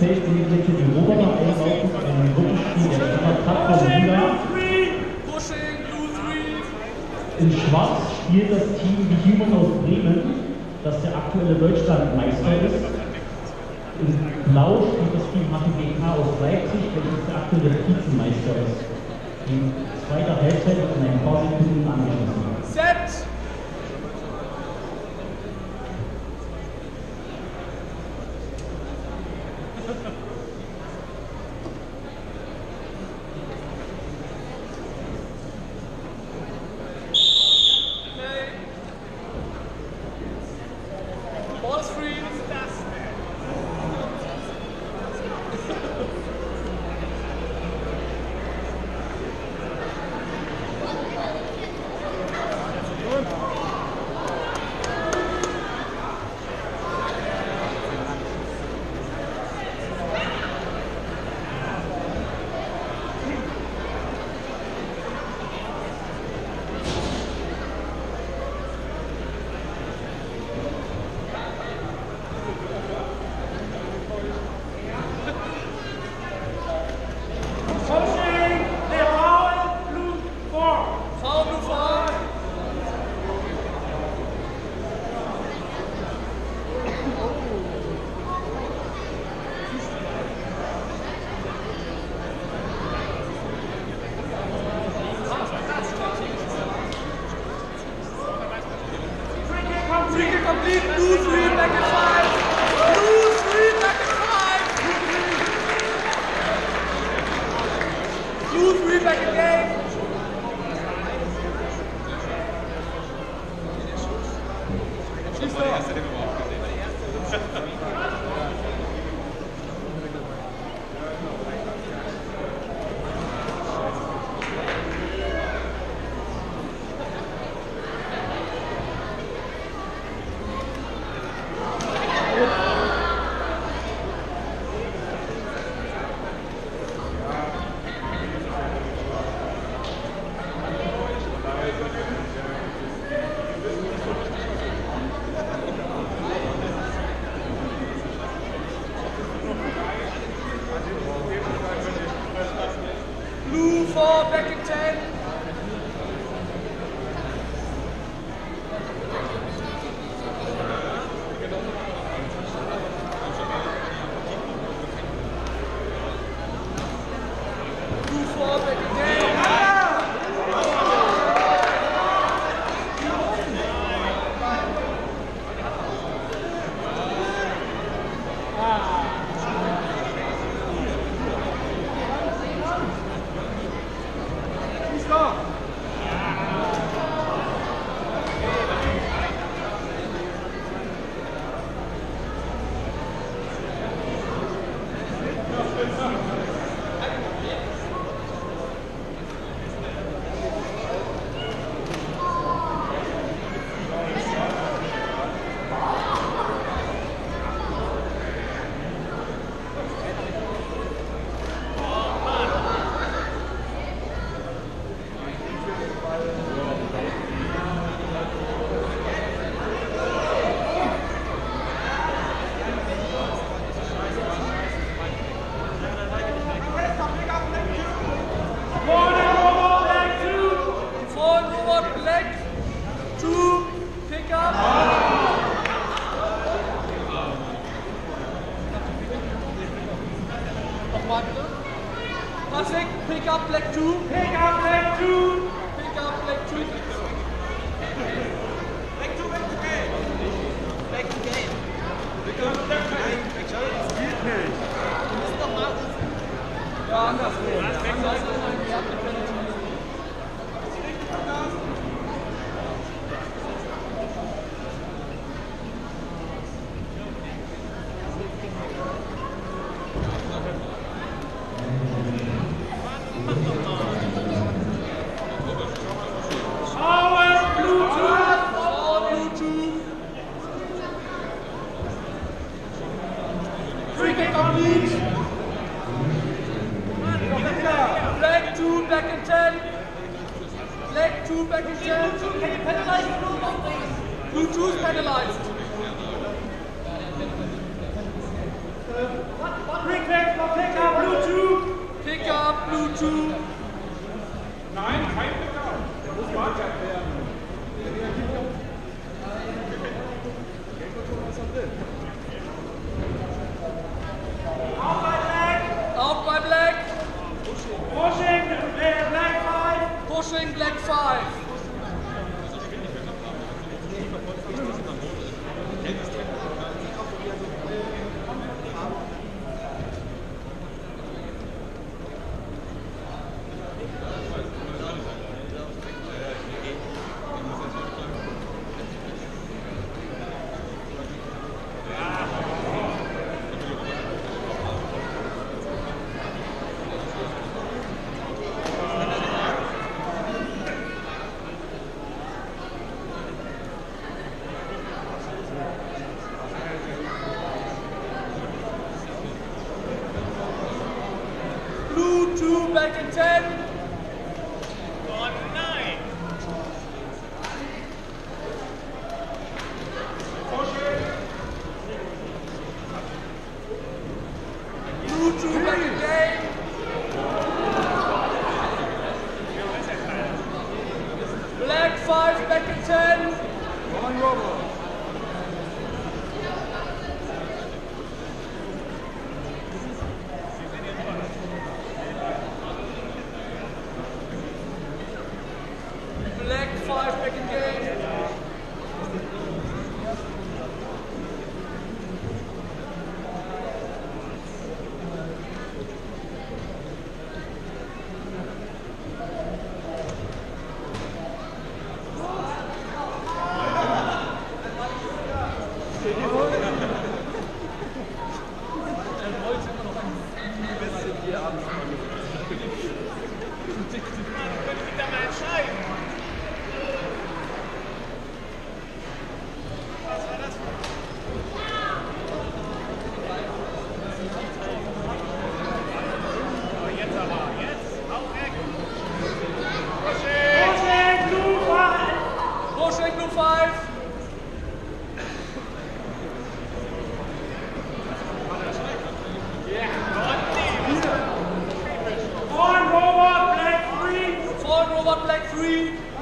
Sehen wir hier die Roboter einlaufen, ein Gruppenspiel der Cup Liga. In Schwarz spielt das Team die Human aus Bremen, das der aktuelle Deutschlandmeister ist. In Blau spielt das Team HTBK aus Leipzig, welches der aktuelle Vizemeister ist. Die zweite Halbzeit wird in ein paar Sekunden angeschlossen. Ball back and 10. Leg two back and 10. Can you penalize blue one, please? Blue two is penalized. Pick back for pick up, blue two. Pick up, blue two. Nein, kein Pick up. Der muss gepickert werden. Second 10. free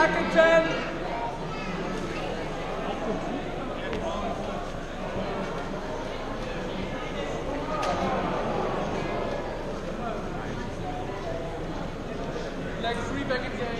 Atkinson. Three back again.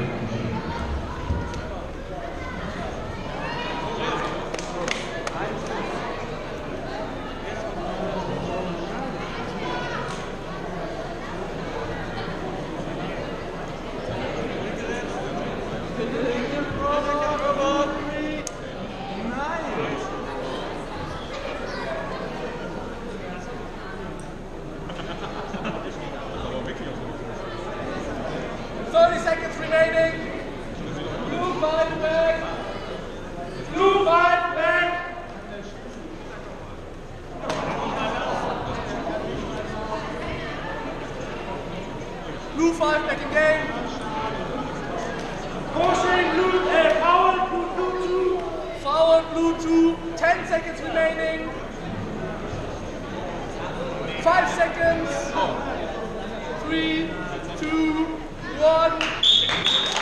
Blue 5 back in game. Pushing blue, uh, power. blue, blue 2. Power. blue 2. 10 seconds remaining. 5 seconds. 3, 2, 1.